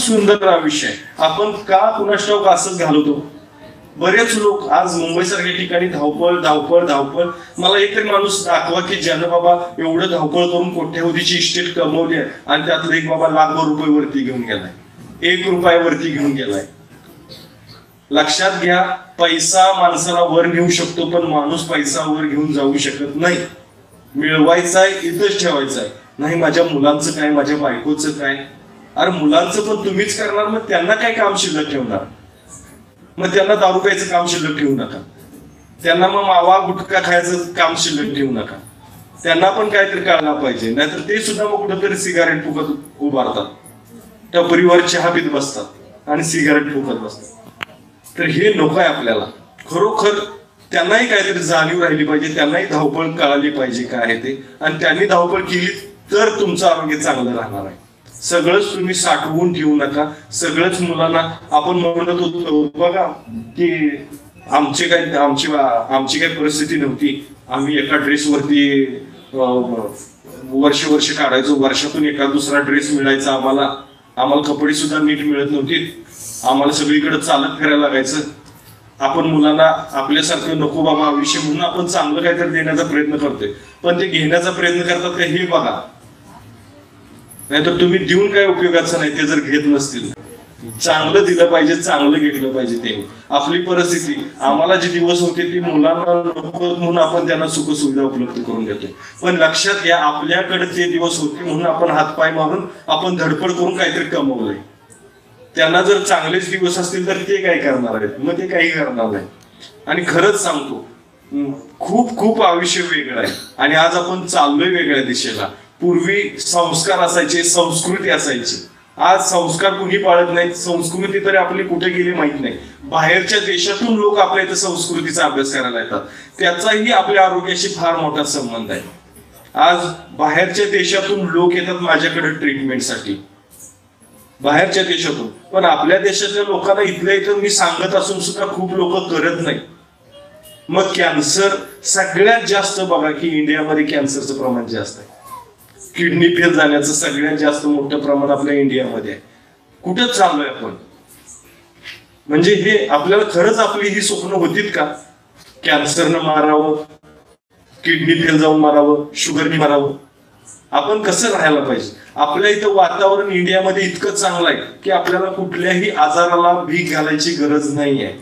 सुंदर आयुष्य आहे. आपण का कुणास असंच घालवतो? बरेच लोक आज मुंबई सारख्या ठिकाणी धावपळ धावपळ धावपळ. मला एकतरी माणूस दाखवा की ज्यानं बाबा एवढं धावपळ करून कोट्यावधीची इस्टेट कमवली आहे आणि त्यातलं एक बाबा लाखो रुपये वरती घेऊन गेलाय. एक रुपयावरती घेऊन गेलाय. लक्षात घ्या पैसा माणसाला वर घेऊ शकतो पण माणूस पैसा वर घेऊन जाऊ शकत नाही. मिळवायचा आहे इथंच ठेवायचा आहे. नाही माझ्या मुलांचं काय माझ्या बायकोचं काय? अरे मुलांचं पण तुम्हीच करणार मग त्यांना काय काम शिल्लक ठेवणार? मग त्यांना दारू प्यायचं काम शिल्लक ठेवू नका. त्यांना मग मावा गुटखा खायचं काम शिल्लक ठेवू नका. त्यांना पण काहीतरी कळला पाहिजे नाहीतर ते सुद्धा मग कुठंतरी सिगारेट फुकत उभारतात. त्या परिवार चहा पित बसतात आणि सिगारेट फुकत बसतात. तर हे नको आहे आपल्याला. खरोखर त्यांनाही काहीतरी जाणीव राहिली पाहिजे त्यांनाही धावपळ कळाली पाहिजे काय आहे ते. आणि त्यांनी धावपळ केली तर तुमचं आरोग्य चांगलं राहणार आहे. सगळंच तुम्ही साठवून ठेवू नका. सगळंच मुलांना आपण म्हणत होतो बघा की आमची काय आमची आमची काही परिस्थिती नव्हती. आम्ही एका ड्रेसवरती वर्ष वर्ष काढायचो. वर्षातून एका दुसरा ड्रेस मिळायचा आम्हाला. आम्हाला कपडे सुद्धा नीट मिळत नव्हती आम्हाला सगळीकडे चालत फिरायला लागायचं. आपण मुलांना आपल्यासारखं नको बाबा आयुष्य म्हणून आपण चांगलं काहीतरी देण्याचा प्रयत्न करतोय. पण ते घेण्याचा प्रयत्न करतात का हे बघा. नाहीतर तुम्ही देऊन काय उपयोगाचं नाही ते जर घेत नसतील. चांगलं दिलं पाहिजे चांगलं घेतलं पाहिजे ते. आपली परिस्थिती आम्हाला जे दिवस होते ती मुलांना नको म्हणून आपण त्यांना सुखसुविधा उपलब्ध करून देतो. पण लक्षात घ्या आपल्याकडे ते दिवस होते म्हणून आपण हातपाय मारून आपण धडपड करून काहीतरी कमवलंय. त्यांना जर चांगलेच दिवस असतील तर ते काय करणार आहेत? मग ते काही करणार नाही. आणि खरंच सांगतो खूप खूप आयुष्य वेगळं आहे. आणि आज आपण चाललोय वेगळ्या दिशेला. पूर्वी संस्कार असायचे संस्कृती असायची. आज संस्कार कुणी पाळत नाहीत संस्कृती तरी आपली कुठे गेली माहीत नाही. बाहेरच्या देशातून लोक आपल्या इथं संस्कृतीचा अभ्यास करायला येतात. त्याचाही आपल्या आरोग्याशी फार मोठा संबंध आहे. आज बाहेरच्या देशातून लोक येतात माझ्याकडे ट्रीटमेंटसाठी बाहेरच्या देशातून. पण आपल्या देशातल्या लोकांना इथल्या इथं मी सांगत असून सुद्धा खूप लोक करत नाही. मग कॅन्सर सगळ्यात जास्त बघा की इंडियामध्ये कॅन्सरचं प्रमाण जास्त आहे. किडनी फेल जाण्याचं सगळ्यात जास्त मोठं प्रमाण आपल्या इंडियामध्ये आहे. कुठं चाललोय आपण? म्हणजे हे आपल्याला खरंच आपली ही स्वप्न होतीत का? कॅन्सरनं मारावं किडनी फेल जाऊन मारावं शुगरनी मारावं? आपण कसं राहायला पाहिजे? आपल्या इथं वातावरण इंडियामध्ये इतकं चांगलं आहे की आपल्याला कुठल्याही आजाराला भीक घालायची गरज नाही आहे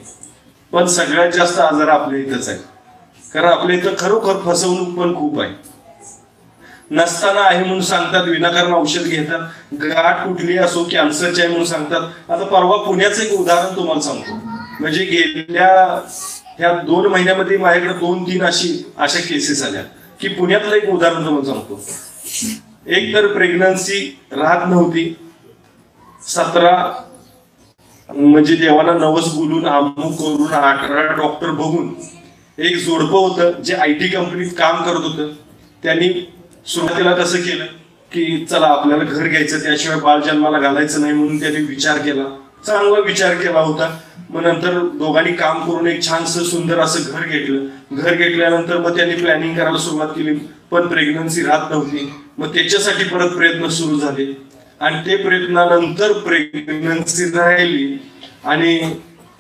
पण सगळ्यात जास्त आजार आपल्या इथंच आहे कारण आपल्या इथं खरोखर फसवणूक पण खूप आहे. नसताना आहे म्हणून सांगतात विनाकारण औषध घेतात. गाठ कुठली असो कॅन्सरची आहे म्हणून सांगतात. आता परवा पुण्याचं एक उदाहरण तुम्हाला सांगतो. म्हणजे गेल्या ह्या दोन महिन्यामध्ये माझ्याकडे दोन तीन अशी अशा केसेस आल्या. की पुण्यातलं एक उदाहरण तुम्हाला सांगतो. एक तर प्रेग्नन्सी राहत नव्हती. सतरा म्हणजे देवाला नवस बोलून अमुक करून अठरा डॉक्टर बघून एक जोडपं होतं जे आय टी कंपनीत काम करत होतं. त्यांनी सुरुवातीला कसं केलं? की चला आपल्याला घर घ्यायचं त्याशिवाय बाळ जन्माला घालायचं नाही म्हणून त्यांनी विचार केला. चांगला विचार केला होता. मग नंतर दोघांनी काम करून एक छानसं सुंदर असं घर घेतलं. घर घेतल्यानंतर मग त्यांनी प्लॅनिंग करायला सुरुवात केली. पण प्रेग्नन्सी राहत नव्हती. मग त्याच्यासाठी परत प्रयत्न सुरू झाले. आणि ते प्रयत्नानंतर प्रेग्नन्सी राहिली. आणि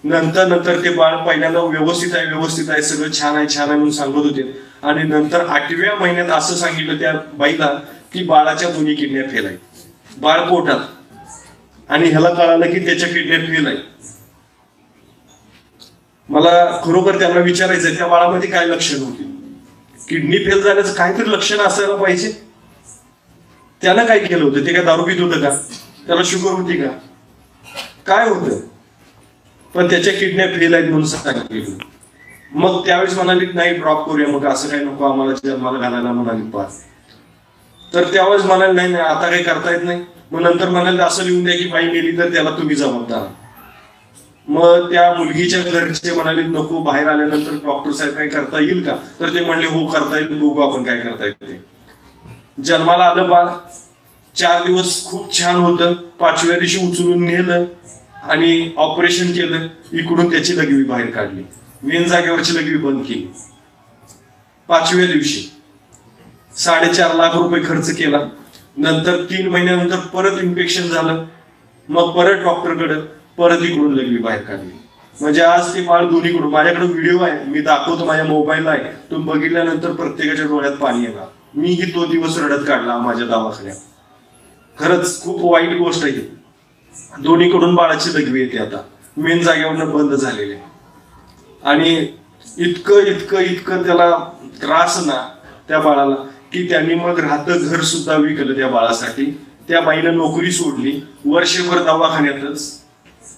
नंतर नंतर ते बाळ पहिल्यांदा व्यवस्थित आहे व्यवस्थित आहे. सगळं छान आहे छान आहे म्हणून सांगत होते. आणि नंतर आठव्या महिन्यात असं सांगितलं त्या बाईला की बाळाच्या दोन्ही किडण्या फेल आहेत. बाळ पोटात. आणि ह्याला कळालं की त्याच्या किडण्या फेल आहे मला खरोखर त्यांना विचारायचं त्या बाळामध्ये काय लक्षण होती? किडनी फेल झाल्याचं काहीतरी लक्षण असायला पाहिजे. त्यानं काय केलं होतं? ते काय दारू पित होतं का? त्याला शुगर होती का? काय होतं? पण त्याच्या किडन्या फेल आहेत म्हणून सांगितलं. मग त्यावेळेस म्हणाली नाही ड्रॉप करूया. मग असं काही नको आम्हाला जन्माला घालायला म्हणाली पाच तर त्यावेळेस म्हणाले नाही नाही आता काही करता येत नाही. मग नंतर म्हणाले असं लिहून द्या की बाई गेली तर त्याला तुम्ही जबाबदार. मग त्या मुलगीच्या घरचे म्हणाले नको बाहेर आल्यानंतर डॉक्टर साहेब काही करता येईल का? तर ते म्हणले हो करता येईल बघू आपण काय करता येईल जन्माला आलं बाळ चार दिवस खूप छान होतं. पाचव्या दिवशी उचलून नेलं आणि ऑपरेशन केलं. इकडून त्याची लघवी बाहेर काढली. वेन जागेवरची लघवी बंद केली? पाचव्या दिवशी साडेचार लाख रुपये खर्च केला. नंतर तीन महिन्यानंतर परत इन्फेक्शन झालं. मग परत डॉक्टरकडे परत इकडून लगवी बाहेर काढली. म्हणजे आज ती बाळ दोन्हीकडून माझ्याकडे व्हिडिओ आहे. मी दाखवतो माझ्या मोबाईलला आहे. तो बघितल्यानंतर प्रत्येकाच्या डोळ्यात पाणी येणार. मीही तो दिवस रडत काढला माझ्या दवाखान्यात. खरंच खूप वाईट गोष्ट आहे दोन्हीकडून बाळाची लघवी येते आता. मेन जागेवरनं बंद झालेली आहे. आणि इतकं इतकं इतकं त्याला त्रास ना त्या बाळाला की त्यांनी मग राहतं घर सुद्धा विकलं त्या बाळासाठी. त्या बाईनं नोकरी सोडली वर्षभर दवाखान्यातच.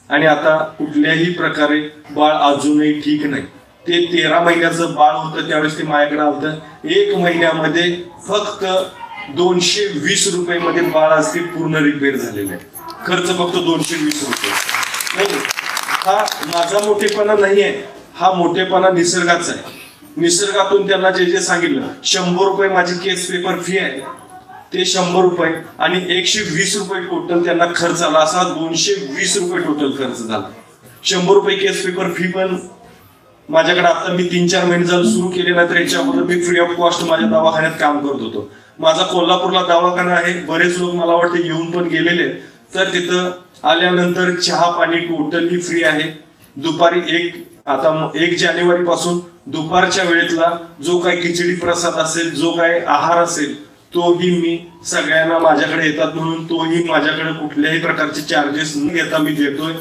आणि आता कुठल्याही प्रकारे बाळ अजूनही ठीक नाही. ते तेरा महिन्याचं बाळ होतं त्यावेळेस ते माझ्याकडे होतं एक महिन्यामध्ये फक्त दोनशे वीस रुपये मध्ये बाळ आज ते पूर्ण रिपेअर झालेलं आहे खर्च फक्त दोनशे वीस रुपये. हो. हा. माझा मोठेपणा नाही आहे हा मोठेपणा निसर्गाचा आहे. निसर्गातून त्यांना जे जे सांगितलं शंभर रुपये माझी केस पेपर फी आहे. ते शंभर रुपये आणि एकशे वीस रुपये टोटल त्यांना खर्च आला. असा दोनशे वीस रुपये टोटल खर्च झाला. शंभर रुपये केस पेपर फी पण माझ्याकडे आता मी तीन चार महिने झालं सुरू केले ना तर याच्या अगोदर मी फ्री ऑफ कॉस्ट माझ्या दवाखान्यात काम करत होतो. माझा कोल्हापूरला दवाखाना आहे. बरेच लोक मला वाटते येऊन पण गेलेले तर तिथं आल्यानंतर चहा पाणी टोटली फ्री आहे. दुपारी एक आता एक जानेवारी पासून दुपारच्या वेळेतला जो काही खिचडी प्रसाद असेल जो काही आहार असेल तोही मी सगळ्यांना माझ्याकडे येतात म्हणून तोही माझ्याकडे कुठल्याही प्रकारचे चार्जेस न घेता मी देतोय.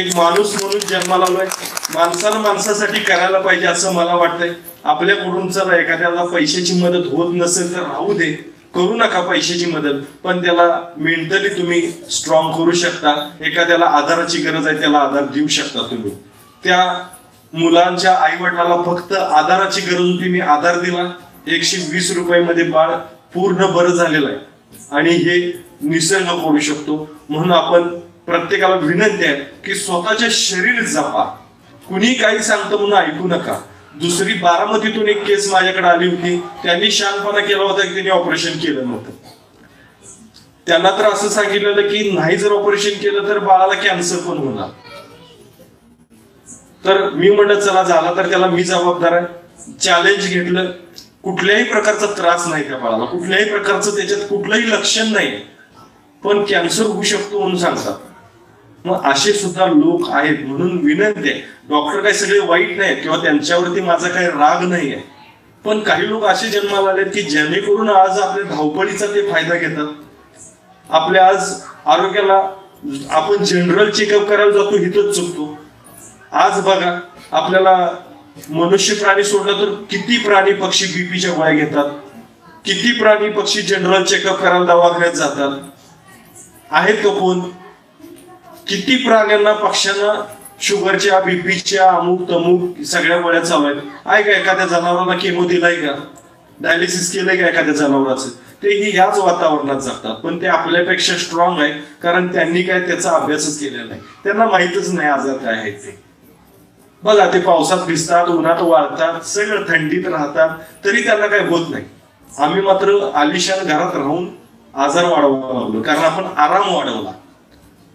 एक माणूस म्हणून जन्माला आलोय. माणसानं माणसासाठी करायला पाहिजे असं मला वाटतंय. आपल्याकडून जर एखाद्याला पैशाची मदत होत नसेल तर राहू दे. करू नका पैशाची मदत पण त्याला मेंटली तुम्ही स्ट्रॉंग करू शकता. एखाद्याला आधाराची गरज आहे त्याला आधार देऊ शकता तुम्ही. त्या मुलांच्या आई वडिलाला फक्त आधाराची गरज होती मी आधार दिला. एकशे वीस रुपयामध्ये बाळ पूर्ण बरं झालेलं आहे. आणि हे निसर्ग करू शकतो. म्हणून आपण प्रत्येकाला विनंती आहे की स्वतःचे शरीर जपा. कुणी काही सांगतं म्हणून ऐकू नका. दुसरी बारामतीतून एक केस माझ्याकडे आली होती. त्यांनी शानपणा केला होता की त्यांनी ऑपरेशन केलं नव्हतं. त्यांना तर असं सांगितलेलं की नाही जर ऑपरेशन केलं तर बाळाला कॅन्सर पण होणार. तर मी म्हणलं चला झाला तर त्याला मी जबाबदार आहे. चॅलेंज घेतलं. कुठल्याही प्रकारचा त्रास नाही त्या बाळाला. कुठल्याही प्रकारचं त्याच्यात कुठलंही लक्षण नाही. पण कॅन्सर होऊ शकतो म्हणून सांगतात. मग असे सुद्धा लोक आहेत म्हणून विनंती आहे. डॉक्टर काही सगळे वाईट नाहीत किंवा त्यांच्यावरती माझा काही राग नाही आहे पण काही लोक असे जन्माला आलेत की जेणेकरून आज आपल्या धावपळीचा ते फायदा घेतात. आपल्या आज आरोग्याला आपण जनरल चेकअप करायला जातो हिथंच चुकतो. आज बघा आपल्याला मनुष्य प्राणी सोडलं तर किती प्राणी पक्षी बीपीच्या गोळ्या घेतात? किती प्राणी पक्षी जनरल चेकअप करायला दवाखान्यात जातात? आहेत का कोण? किती प्राण्यांना पक्ष्यांना शुगरच्या बीपीच्या अमुक तमुक सगळ्या गोळ्या चालू आहेत? आहे का एखाद्या जनावरांना केमो दिलाय का? डायलिसिस केलंय का एखाद्या जनावराचं? तेही ह्याच वातावरणात जातात. पण ते आपल्यापेक्षा स्ट्रॉंग आहे कारण त्यांनी काय त्याचा अभ्यासच केलेला नाही. त्यांना माहितच नाही आजार काय आहे ते. बघा ते पावसात भिजतात उन्हात वाळतात सगळं थंडीत राहतात तरी त्यांना काही होत नाही. आम्ही मात्र आलिशान घरात राहून आजार वाढवायला लागलो कारण आपण आराम वाढवला.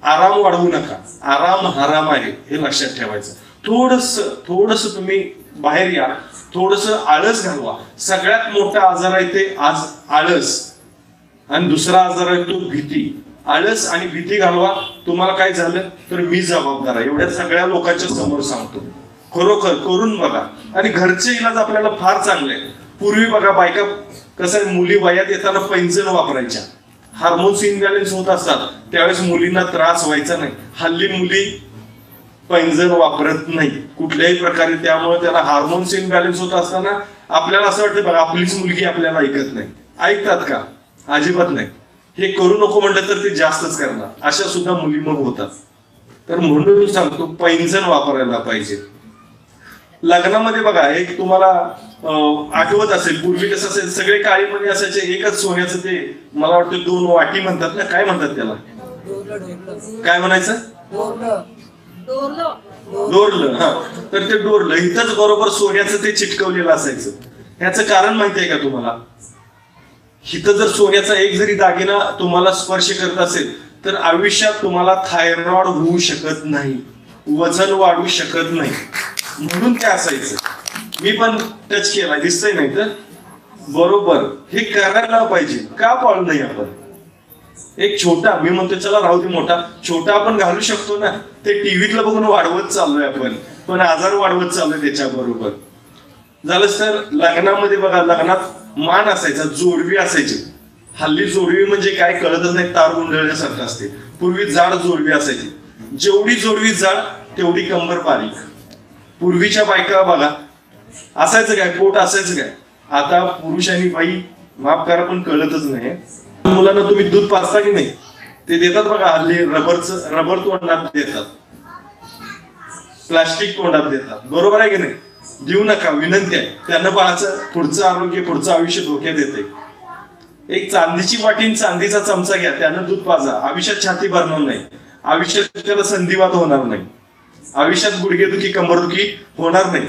आराम वाढवू नका. आराम हराम आहे हे लक्षात ठेवायचं. थोडस थोडस तुम्ही बाहेर या. थोडस आळस घालवा. सगळ्यात मोठा आजार आहे ते आज आळस. आणि दुसरा आजार आहे तो भीती. आळस आणि भीती घालवा. तुम्हाला काय झालं? तर मी जबाबदार आहे. एवढ्या सगळ्या लोकांच्या समोर सांगतो. खरोखर करून बघा. आणि घरचे इलाज आपल्याला फार चांगले आहे पूर्वी बघा बायका कसं आहे मुली वयात येताना पैंजण वापरायच्या. हार्मोन्स इनबॅलेन्स होत असतात. त्यावेळेस मुलींना त्रास व्हायचा नाही. हल्ली मुली पैंजण वापरत नाही. कुठल्याही प्रकारे त्यामुळे त्याला हार्मोन्स इनबॅलेन्स होत असताना आपल्याला असं वाटतं बघा आपलीच मुलगी आपल्याला ऐकत नाही. ऐकतात का? अजिबात नाही. हे करू नको म्हटलं तर ते जास्तच करणार. अशा सुद्धा मुली मग होतात. तर म्हणून सांगतो पैंजण वापरायला पाहिजे. लग्नामध्ये बघा एक तुम्हाला आठवत असेल पूर्वी कसं असेल सगळे काळी असायचे एकच सोन्याचं ते मला वाटतं दोन वाटी म्हणतात ना काय म्हणतात त्याला? काय म्हणायचं? डोरलं हा. तर ते डोरलं इथंच बरोबर सोन्याचं ते चिटकवलेलं असायचं. ह्याचं कारण माहिती आहे का तुम्हाला? इथं जर सोन्याचा एक जरी दागिना तुम्हाला स्पर्श करत असेल तर आयुष्यात तुम्हाला थायरॉइड होऊ शकत नाही. वजन वाढू शकत नाही. म्हणून ते असायचं? मी पण टच केला दिसतंय नाही तर? बरोबर. हे करायला पाहिजे. का पाळू नाही आपण? एक छोटा मी म्हणतो चला राहू दे मोठा. छोटा आपण घालू शकतो ना. ते टीव्हीतलं बघून वाढवत चाललोय आपण. पण आजार वाढवत चाललोय त्याच्या बरोबर झालंच तर लग्नामध्ये बघा लग्नात मान असायचा जोडवी असायची. हल्ली जोडवी म्हणजे काय कळतच नाही तार गुंडळण्यासारखं असते. पूर्वी जाड जोडवी असायची. जेवढी जोडवी जाड तेवढी कंबर बारीक. पूर्वीच्या बायका बघा. असायचं काय? पोट असायचं काय? आता पुरुष आणि बाई माफ करा पण कळतच नाही. मुलांना तुम्ही दूध पाजता की नाही? ते देतात बघा हल्ली रबरच रबर तोंडात देतात. प्लास्टिक तोंडात देतात. बरोबर आहे की नाही? देऊ नका विनंती आहे. त्यांना बाळाचं पुढचं आरोग्य पुढचं आयुष्य धोक्यात येते एक चांदीची वाटीन चांदीचा चमचा घ्या. त्यानं दूध पाजा. आयुष्यात छाती भरणार नाही. आयुष्यात त्याला संधिवात होणार नाही. आयुष्यात गुडघेदुखी कंबरदुखी होणार नाही.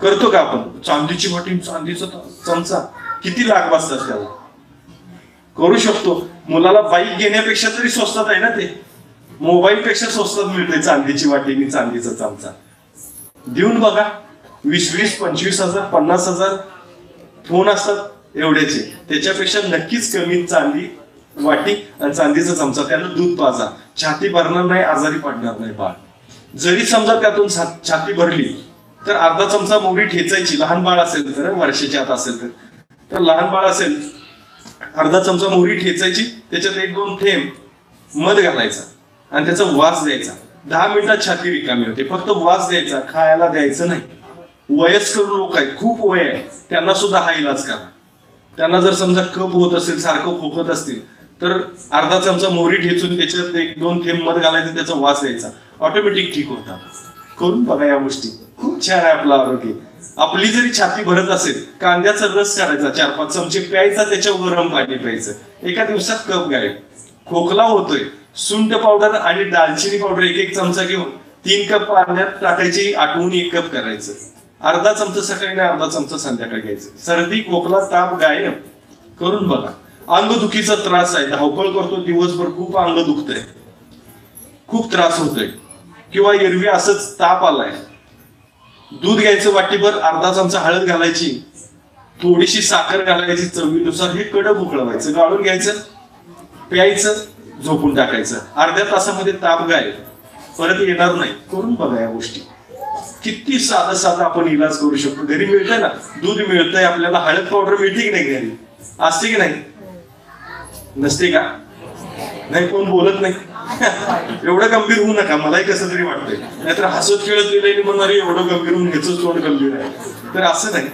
करतो का आपण? चांदीची वाटी चांदीचा चमचा. किती लाख वाजतात त्याला? करू शकतो. मुलाला बाईक घेण्यापेक्षा तरी स्वस्तात आहे ना ते. मोबाईल पेक्षा स्वस्तात मिळते चांदीची वाटी आणि चांदीचा चमचा. देऊन बघा. वीस वीस पंचवीस हजार पन्नास हजार फोन असतात एवढ्याचे. त्याच्यापेक्षा नक्कीच कमी चांदी वाटी आणि चांदीचा चमचा. त्यानं दूध पाजा. छाती भरणार नाही आजारी पडणार नाही बाळ. जरी समजा त्यातून छाती भरली तर अर्धा चमचा मोहरी ठेचायची लहान बाळ असेल तर वर्षाच्या आत असेल तर. तर लहान बाळ असेल अर्धा चमचा मोहरी ठेचायची त्याच्यात एक दोन थेंब मध घालायचा आणि त्याचा वास द्यायचा. दहा मिनिटात छाती रिकामी होते. फक्त वास द्यायचा खायला द्यायचं नाही. वयस्कर लोक आहेत खूप वय आहे. त्यांना सुद्धा हा इलाज करा. त्यांना जर समजा कप होत असेल सारखं खोकत असतील तर अर्धा चमचा मोहरी ठेचून त्याच्यात एक दोन थेंब मध घालायचं त्याचा वास द्यायचा. ऑटोमॅटिक ठीक होतात करून बघा या गोष्टी. खूप छान आहे आपलं आरोग्य. आपली जरी छाती भरत असेल कांद्याचा रस काढायचा चार पाच चमचे प्यायचा त्याच्यावर गरम पाणी प्यायचं. एका दिवसात कप गायब. खोकला होतोय. सुंट पावडर आणि दालचिनी पावडर एक एक चमचा घेऊन तीन कप पाण्यात टाकायची आठवून एक कप करायचं. अर्धा चमचा सकाळी आणि अर्धा चमचा संध्याकाळी घ्यायचं. सर्दी खोकला ताप गायब. करून बघा. अंगदुखीचा त्रास आहे. धावपळ करतो दिवसभर खूप अंग दुखतंय. खूप त्रास होतोय. किंवा एरवी असंच ताप आलाय. दूध घ्यायचं वाटीभर अर्धा चमचा हळद घालायची थोडीशी साखर घालायची चवीनुसार हे कडक उकळवायचं गाळून घ्यायचं प्यायचं झोपून टाकायचं. अर्ध्या तासामध्ये ताप गायब. परत येणार नाही. करून बघा या गोष्टी. किती साधं साधं आपण इलाज करू शकतो. घरी मिळतंय ना? दूध मिळतंय आपल्याला हळद पावडर मिळते की नाही घरी? असते की नाही? नसते का? नाही कोण बोलत नाही. एवढं गंभीर होऊ नका मलाही कसं तरी वाटतंय. नाहीतर हसत खेळत गेलेली म्हणणारे एवढं गंभीर होऊन ह्याच तोंड गंभीर आहे. तर असं नाही.